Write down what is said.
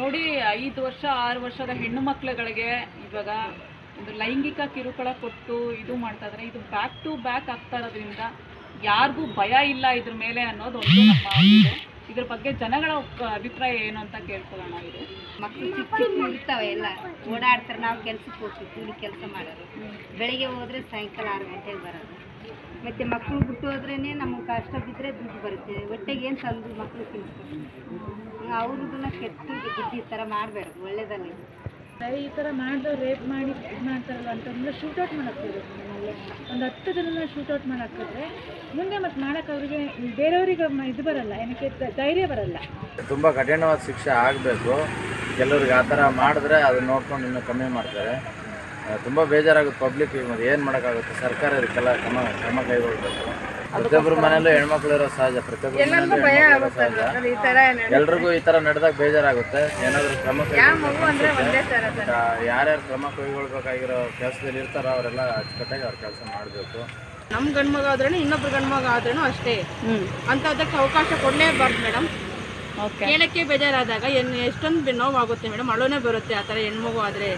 ನೋಡಿ, ಐದು ವರ್ಷ, ಆರು ವರ್ಷದ ಹೆಣ್ಣು ಮಕ್ಕಳುಗಳಿಗೆ ಇವಾಗ ಒಂದು ಲೈಂಗಿಕ ಕಿರುಕುಳ ಕೊಟ್ಟು ಇದು ಮಾಡ್ತಾ ಇದು ಬ್ಯಾಕ್ ಟು ಬ್ಯಾಕ್ ಆಗ್ತಾ ಇರೋದ್ರಿಂದ ಯಾರಿಗೂ ಭಯ ಇಲ್ಲ ಇದ್ರ ಮೇಲೆ ಅನ್ನೋದು ಒಂದು ನಮ್ಮ ಇದು. ಇದ್ರ ಬಗ್ಗೆ ಜನಗಳ ಅಭಿಪ್ರಾಯ ಏನು ಅಂತ ಕೇಳ್ಕೊಳ್ಳೋಣ ಇದು. ಮಕ್ಕಳು ಚಿಕ್ಕ ಚಿಕ್ಕ ಎಲ್ಲ. ಓಡಾಡ್ತಾರೆ, ನಾವು ಕೆಲ್ಸಕ್ಕೆ ಹೋಗ್ತೀವಿ, ಕೂಲಿ ಕೆಲಸ ಮಾಡೋರು ಬೆಳಿಗ್ಗೆ ಹೋದ್ರೆ ಸಾಯಂಕಾಲ ಆರು ಗಂಟೆಗೆ ಬರೋದು. ಮತ್ತು ಮಕ್ಕಳು ಬಿಟ್ಟು ಹೋದ್ರೇ ನಮಗೆ ಕಷ್ಟ ಬಿದ್ದರೆ ದುಡ್ಡು ಬರುತ್ತೆ. ಹೊಟ್ಟೆಗೆ ಏನು ತಂದು ಮಕ್ಕಳು ತಿನ್ಸ್ಬೇಕು ಅವ್ರದನ್ನ ಕೆತ್ತಿ ಬಿದ್ದು ಈ ಥರ ಮಾಡಬೇಡ್ದು ಒಳ್ಳೇದಲ್ಲಿ. ಈ ಥರ ಮಾಡಿದ್ರೆ ರೇಪ್ ಮಾಡಿ ಇದು ಮಾಡ್ತಾರಲ್ಲ ಅಂತಂದ್ರೆ ಶೂಟೌಟ್ ಮಾಡಾಕ್ತಿದ್ರು ನಮ್ಮಲ್ಲಿ ಒಂದು ಹತ್ತು ಜನನ ಶೂಟೌಟ್ ಮಾಡಾಕಿದ್ರೆ ಮುಂದೆ ಮತ್ತೆ ಮಾಡೋಕೆ ಅವರಿಗೆ ಬೇರೆಯವರಿಗೆ ಇದು ಬರಲ್ಲ ಏನಕ್ಕೆ ಧೈರ್ಯ ಬರಲ್ಲ. ತುಂಬ ಕಠಿಣವಾದ ಶಿಕ್ಷೆ ಆಗಬೇಕು. ಕೆಲವ್ರಿಗೆ ಆ ಥರ ಮಾಡಿದ್ರೆ ಅದನ್ನ ನೋಡ್ಕೊಂಡು ಇನ್ನೂ ಕಮ್ಮಿ ಮಾಡ್ತಾರೆ. ತುಂಬ ಬೇಜಾರಾಗುತ್ತೆ ಪಬ್ಲಿಕ್ ಏನು ಮಾಡೋಕ್ಕಾಗುತ್ತೆ? ಸರ್ಕಾರ ಇದಕ್ಕೆಲ್ಲ ಕ್ರಮ ಕ್ರಮ ಕೈಗೊಳ್ಬೇಕು. ಪ್ರತಿಯೊಬ್ಬರ ಮನೆಯಲ್ಲೂ ಹೆಣ್ಮಕ್ಳು ಇರೋ ಸಹಜ ಪ್ರತಿಯೊಬ್ಬರು ಸಹಜ. ಎಲ್ರಿಗೂ ಈ ತರ ನಡೆದಾಗ ಬೇಜಾರಾಗುತ್ತೆ. ಏನಾದರೂ ಕ್ರಮ ಯಾರ್ಯಾರು ಕ್ರಮ ಕೈಗೊಳ್ಬೇಕಾಗಿರೋ ಕೆಲಸದಲ್ಲಿ ಇರ್ತಾರೋ ಅವರೆಲ್ಲ ಅಚ್ಚುಕಟ್ಟಾಗಿ ಅವ್ರ ಕೆಲಸ ಮಾಡಬೇಕು. ನಮ್ಮ ಗಂಡ್ಮಗ ಆದ್ರೂ ಇನ್ನೊಬ್ರು ಗಂಡ್ಮಗ ಆದ್ರೂ ಅಷ್ಟೇ. ಅಂಥದ್ದಕ್ಕೆ ಅವಕಾಶ ಕೊಡಲೇಬಾರ್ದು ಮೇಡಮ್ ಓಕೆ. ಕೇಳಕ್ಕೆ ಬೇಜಾರಾದಾಗ ಎನ್ ಎಷ್ಟೊಂದು ನೋವಾಗುತ್ತೆ ಮೇಡಮ್ ಅಳೋನೇ ಬರುತ್ತೆ ಆ ಥರ ಹೆಣ್ಮಗು ಆದರೆ.